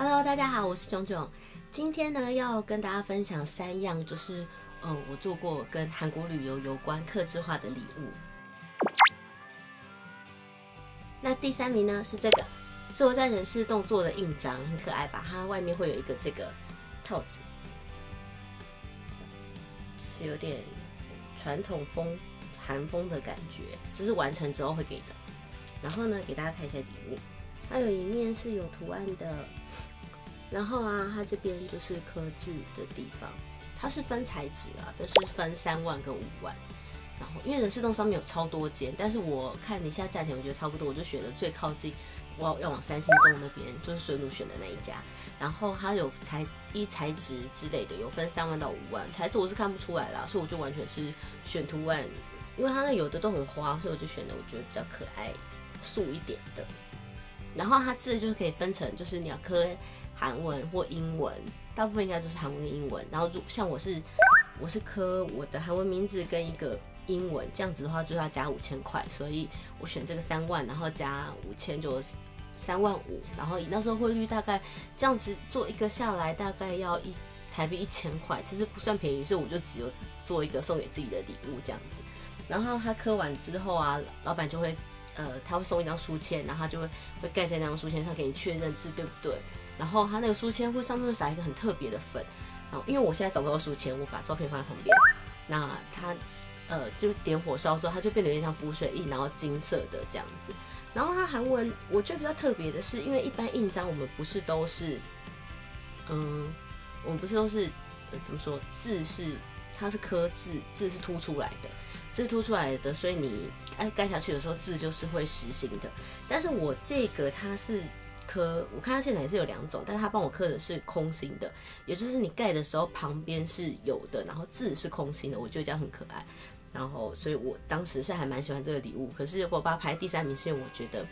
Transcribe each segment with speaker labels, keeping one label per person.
Speaker 1: Hello，大家好，我是炯炯。今天呢，要跟大家分享三样，就是嗯，我做过跟韩国旅游有关客制化的礼物。那第三名呢是这个，是我在人事动作的印章，很可爱吧？它外面会有一个这个套子，是有点传统风、韩风的感觉。这是完成之后会给的。然后呢，给大家看一下里面，它有一面是有图案的。然后啊，它这边就是刻字的地方，它是分材质啊，都是分三万跟五万。然后因为人事洞上面有超多间，但是我看了一下价钱，我觉得差不多，我就选了最靠近，我要往三星洞那边，就是水乳选的那一家。然后它有材一材质之类的，有分三万到五万，材质我是看不出来啦，所以我就完全是选图案，因为它那有的都很花，所以我就选了我觉得比较可爱、素一点的。然后它字就是可以分成，就是你要刻韩文或英文，大部分应该都是韩文跟英文。然后如像我是我是刻我的韩文名字跟一个。英文这样子的话就要加五千块，所以我选这个三万，然后加五千就三万五，然后以那时候汇率大概这样子做一个下来大概要一台币一千块，其实不算便宜，所以我就只有做一个送给自己的礼物这样子。然后他磕完之后啊，老板就会呃他会送一张书签，然后他就会会盖在那张书签上给你确认字对不对？然后他那个书签会上面会撒一个很特别的粉，然后因为我现在找不到书签，我把照片放在旁边，那他。呃，就点火烧之后，它就变得有点像浮水印，然后金色的这样子。然后它韩文，我觉得比较特别的是，因为一般印章我们不是都是，嗯，我们不是都是呃怎么说字是它是刻字，字是凸出来的，字凸出来的，所以你盖盖下去的时候字就是会实心的。但是我这个它是刻，我看它现在也是有两种，但是它帮我刻的是空心的，也就是你盖的时候旁边是有的，然后字是空心的，我觉得这样很可爱。然后，所以我当时是还蛮喜欢这个礼物。可是我把它排第三名，是因为我觉得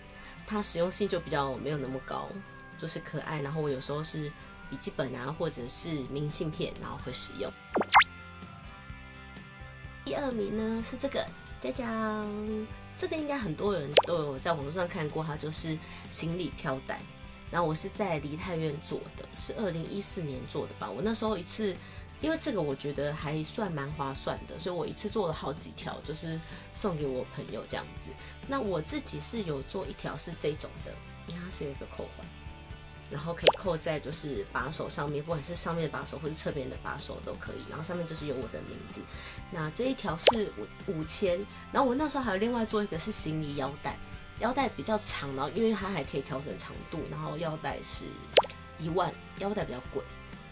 Speaker 1: 它实用性就比较没有那么高，就是可爱。然后我有时候是笔记本啊，或者是明信片，然后会使用。第二名呢是这个，佳佳，这个应该很多人都有在网络上看过，它就是行李飘带。然后我是在梨泰院做的，是二零一四年做的吧。我那时候一次。因为这个我觉得还算蛮划算的，所以我一次做了好几条，就是送给我朋友这样子。那我自己是有做一条是这种的，你看它是有一个扣环，然后可以扣在就是把手上面，不管是上面的把手或是侧边的把手都可以。然后上面就是有我的名字。那这一条是五五千，然后我那时候还有另外做一个是行李腰带，腰带比较长，然后因为它还可以调整长度，然后腰带是一万，腰带比较贵。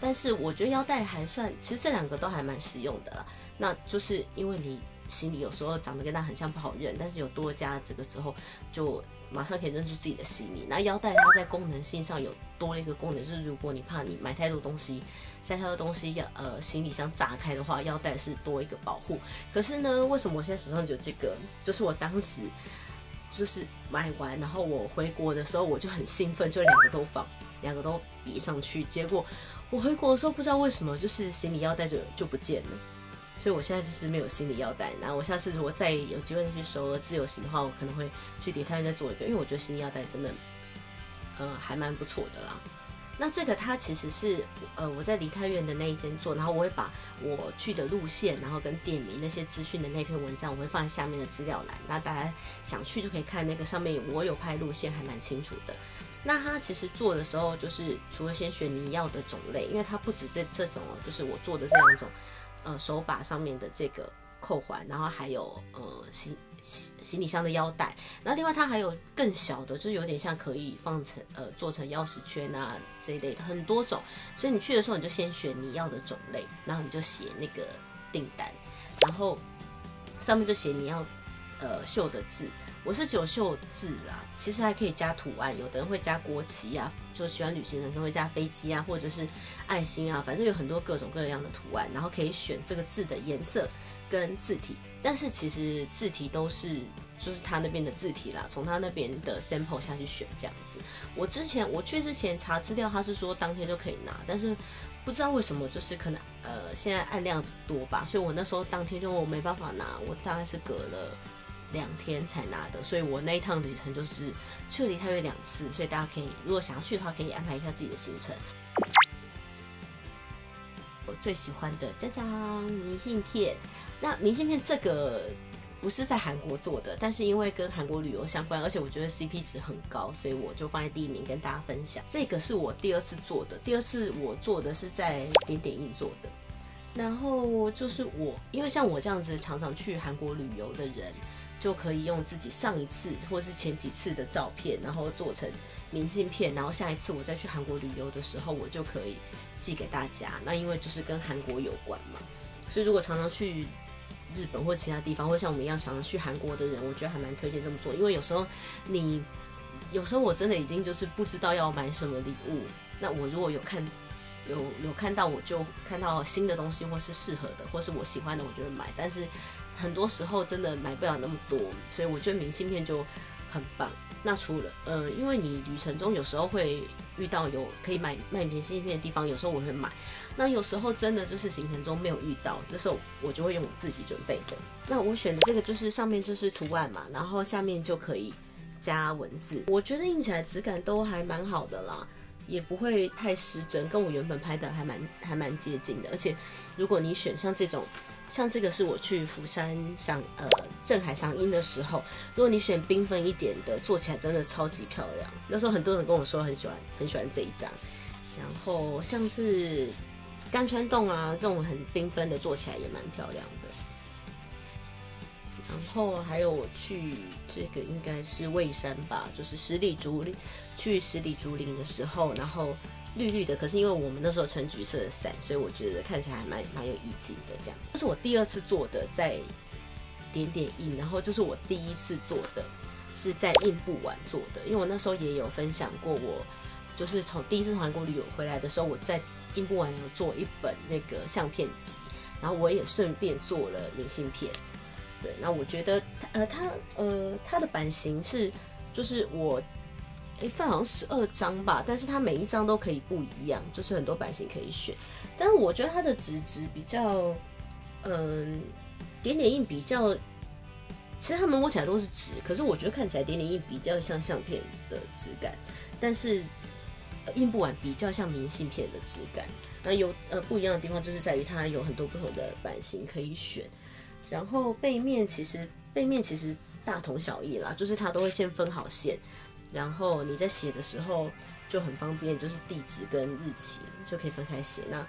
Speaker 1: 但是我觉得腰带还算，其实这两个都还蛮实用的啦。那就是因为你行李有时候长得跟它很像不好认，但是有多加这个之后，就马上可以认出自己的行李。那腰带它在功能性上有多了一个功能，就是如果你怕你买太多东西，塞太多东西要呃行李箱炸开的话，腰带是多一个保护。可是呢，为什么我现在手上有这个？就是我当时就是买完，然后我回国的时候我就很兴奋，就两个都放，两个都别上去，结果。我回国的时候不知道为什么，就是行李腰带就就不见了，所以我现在就是没有行李腰带。那我下次如果再有机会再去首尔自由行的话，我可能会去底泰院再做一个，因为我觉得行李腰带真的，呃，还蛮不错的啦。那这个它其实是呃我在梨泰院的那一间做，然后我会把我去的路线，然后跟店名那些资讯的那篇文章，我会放在下面的资料栏，那大家想去就可以看那个上面我有拍路线，还蛮清楚的。那它其实做的时候，就是除了先选你要的种类，因为它不止这这种哦，就是我做的这两种，呃，手把上面的这个扣环，然后还有呃行行行李箱的腰带，然后另外它还有更小的，就是有点像可以放成呃做成钥匙圈啊这一类的很多种，所以你去的时候你就先选你要的种类，然后你就写那个订单，然后上面就写你要呃绣的字。我是九绣字啦，其实还可以加图案，有的人会加国旗啊，就喜欢旅行的人会加飞机啊，或者是爱心啊，反正有很多各种各样的图案，然后可以选这个字的颜色跟字体，但是其实字体都是就是他那边的字体啦，从他那边的 sample 下去选这样子。我之前我去之前查资料，他是说当天就可以拿，但是不知道为什么，就是可能呃现在按量多吧，所以我那时候当天就我没办法拿，我大概是隔了。两天才拿的，所以我那一趟旅程就是去了梨泰院两次，所以大家可以如果想要去的话，可以安排一下自己的行程。我最喜欢的家家明信片，那明信片这个不是在韩国做的，但是因为跟韩国旅游相关，而且我觉得 CP 值很高，所以我就放在第一名跟大家分享。这个是我第二次做的，第二次我做的是在点点印做的。然后就是我，因为像我这样子常常去韩国旅游的人，就可以用自己上一次或是前几次的照片，然后做成明信片，然后下一次我再去韩国旅游的时候，我就可以寄给大家。那因为就是跟韩国有关嘛，所以如果常常去日本或其他地方，或像我们一样常常去韩国的人，我觉得还蛮推荐这么做。因为有时候你有时候我真的已经就是不知道要买什么礼物，那我如果有看。有有看到我就看到新的东西，或是适合的，或是我喜欢的，我就会买。但是很多时候真的买不了那么多，所以我觉得明信片就很棒。那除了呃，因为你旅程中有时候会遇到有可以买卖明信片的地方，有时候我会买。那有时候真的就是行程中没有遇到，这时候我就会用我自己准备的。那我选的这个就是上面就是图案嘛，然后下面就可以加文字。我觉得印起来质感都还蛮好的啦。也不会太失真，跟我原本拍的还蛮还蛮接近的。而且，如果你选像这种，像这个是我去釜山赏呃镇海赏樱的时候，如果你选缤纷一点的，做起来真的超级漂亮。那时候很多人跟我说很喜欢很喜欢这一张。然后像是甘川洞啊这种很缤纷的，做起来也蛮漂亮的。然后还有我去这个应该是蔚山吧，就是十里竹林，去十里竹林的时候，然后绿绿的，可是因为我们那时候撑橘色的伞，所以我觉得看起来还蛮蛮有意境的。这样，这是我第二次做的，在点点印，然后这是我第一次做的，是在印布馆做的，因为我那时候也有分享过，我就是从第一次从韩国旅游回来的时候，我在印布馆有做一本那个相片集，然后我也顺便做了明信片。那我觉得，呃，它，呃，它的版型是，就是我，哎，放好像十二张吧，但是它每一张都可以不一样，就是很多版型可以选。但是我觉得它的纸质比较，嗯，点点印比较，其实它们摸起来都是纸，可是我觉得看起来点点印比较像相片的质感，但是印不完比较像明信片的质感。那有呃不一样的地方，就是在于它有很多不同的版型可以选。然后背面其实背面其实大同小异啦，就是它都会先分好线，然后你在写的时候就很方便，就是地址跟日期就可以分开写。那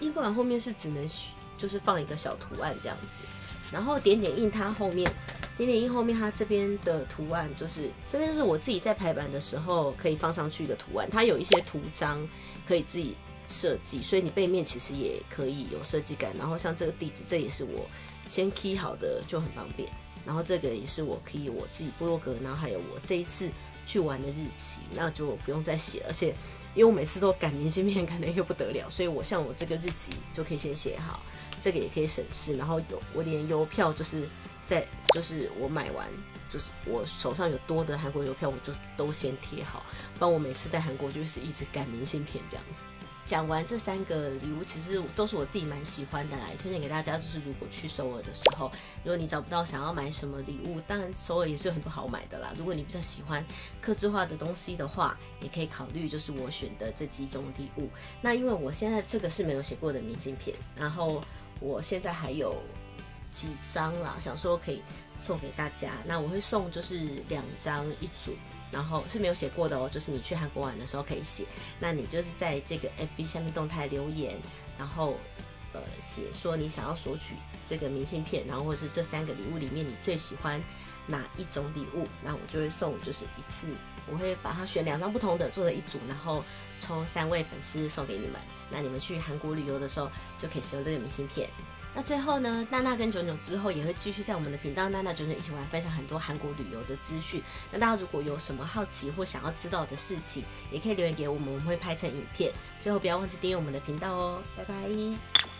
Speaker 1: 印管后面是只能就是放一个小图案这样子，然后点点印它后面点点印后面它这边的图案就是这边是我自己在排版的时候可以放上去的图案，它有一些图章可以自己设计，所以你背面其实也可以有设计感。然后像这个地址，这也是我。先 key 好的就很方便，然后这个也是我 key 我自己部落格，然后还有我这一次去玩的日期，那就不用再写了，而且因为我每次都赶明信片赶的一个不得了，所以我像我这个日期就可以先写好，这个也可以省事，然后有我连邮票就是在就是我买完就是我手上有多的韩国邮票，我就都先贴好，不然我每次在韩国就是一直赶明信片这样子。讲完这三个礼物，其实都是我自己蛮喜欢的，来推荐给大家。就是如果去首尔的时候，如果你找不到想要买什么礼物，当然首尔也是有很多好买的啦。如果你比较喜欢刻字化的东西的话，也可以考虑就是我选的这几种礼物。那因为我现在这个是没有写过的明信片，然后我现在还有几张啦，想说可以送给大家。那我会送就是两张一组。然后是没有写过的哦，就是你去韩国玩的时候可以写。那你就是在这个 FB 下面动态留言，然后呃写说你想要索取这个明信片，然后或者是这三个礼物里面你最喜欢哪一种礼物，那我就会送就是一次，我会把它选两张不同的做了一组，然后抽三位粉丝送给你们。那你们去韩国旅游的时候就可以使用这个明信片。那最后呢，娜娜跟九九之后也会继续在我们的频道娜娜九九一起玩，分享很多韩国旅游的资讯。那大家如果有什么好奇或想要知道的事情，也可以留言给我们，我们会拍成影片。最后不要忘记订阅我们的频道哦，拜拜。